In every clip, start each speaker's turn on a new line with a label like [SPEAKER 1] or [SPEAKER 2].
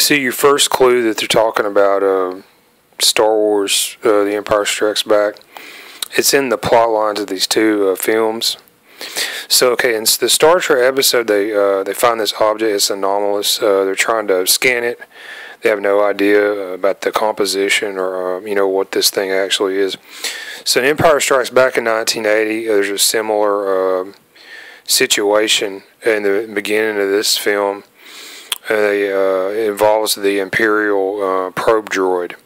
[SPEAKER 1] see your first clue that they're talking about uh, Star Wars: uh, The Empire Strikes Back. It's in the plot lines of these two uh, films. So okay, in the Star Trek episode, they uh, they find this object. It's anomalous. Uh, they're trying to scan it. They have no idea about the composition or uh, you know what this thing actually is. So in Empire Strikes Back in 1980, there's a similar uh, situation in the beginning of this film. Uh, it involves the Imperial uh, probe droid.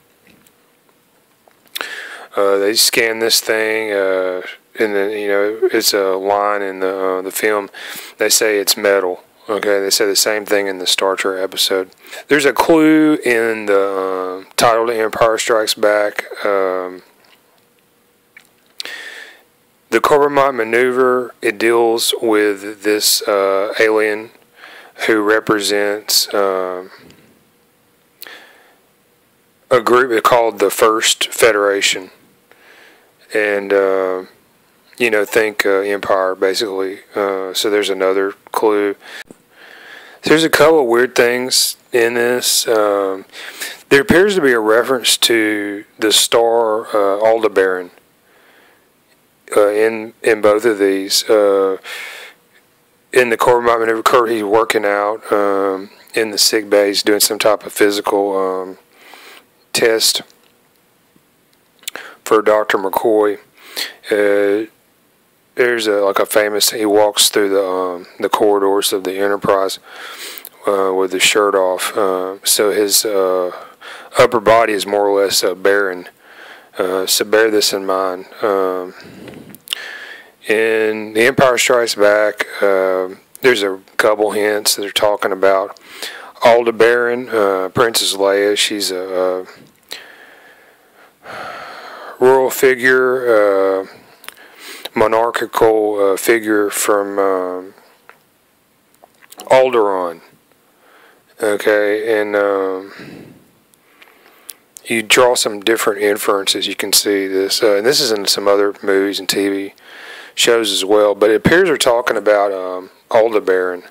[SPEAKER 1] Uh, they scan this thing, and then you know it's a line in the uh, the film. They say it's metal. Okay, they say the same thing in the Star Trek episode. There's a clue in the uh, title to Empire Strikes Back. Um, the Corbomite maneuver it deals with this uh, alien who represents um, a group called the First Federation, and uh, you know think uh, Empire basically. Uh, so there's another clue. There's a couple of weird things in this. Um, there appears to be a reference to the star uh, Aldebaran uh, in in both of these. In the Corbomite maneuver, Kirk, he's working out um, in the sick bay. He's doing some type of physical um, test for Dr. McCoy. Uh, there's a, like a famous. He walks through the um, the corridors of the Enterprise uh, with his shirt off, uh, so his uh, upper body is more or less uh, barren. Uh, so bear this in mind. Um, in The Empire Strikes Back, uh, there's a couple hints that are talking about Aldebaran, uh, Princess Leia. She's a, a royal figure, uh, monarchical uh, figure from um, Alderaan. Okay, and um, you draw some different inferences. You can see this, uh, and this is in some other movies and TV shows as well. But it appears they're talking about um, Aldebaran.